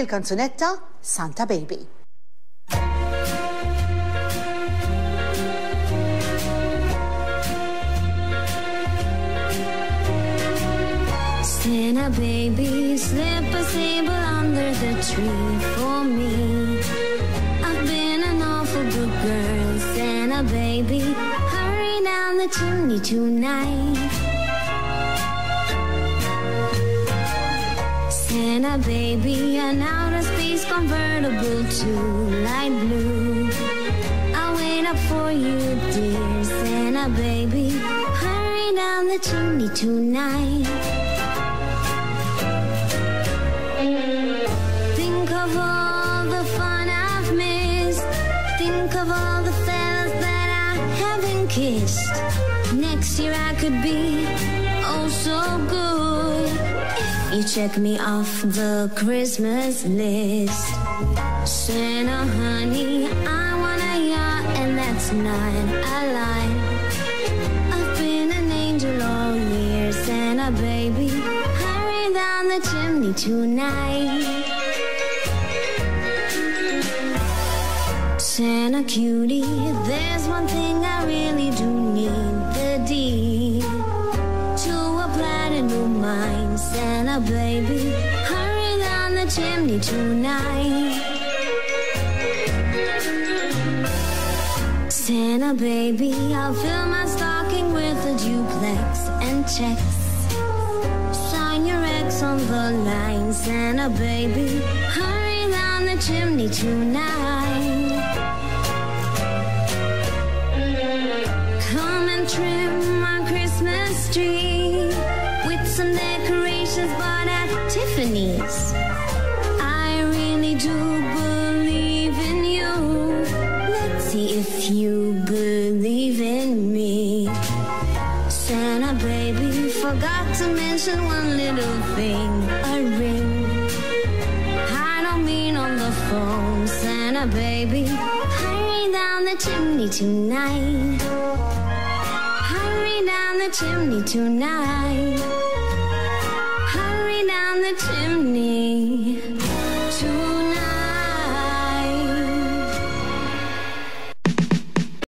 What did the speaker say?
il-kanzunetta Santa Baby. Santa baby, slip a sable under the tree for me. I've been an awful good girl, Santa baby. Hurry down the chimney tonight. Santa baby, an outer space convertible to light blue. I'll wait up for you, dear Santa baby. Hurry down the chimney tonight. Think of all the fun I've missed. Think of all the fellas that I haven't kissed. Next year I could be oh so good. You check me off the Christmas list. Santa honey, I want a yacht, and that's not a lie. I've been an angel all year, Santa baby. Hurry down the chimney tonight. Santa cutie, there's one thing I really do need Santa baby, hurry down the chimney tonight. Santa baby, I'll fill my stocking with a duplex and checks. Sign your ex on the line, Santa baby. Hurry down the chimney tonight. Come and trim my Christmas tree with some decorations bought at Tiffany's. I really do believe in you. Let's see if you believe in me. Santa baby, forgot to mention one little thing a ring. I don't mean on the phone, Santa baby. Hurry down the chimney tonight. Hurry down the chimney tonight.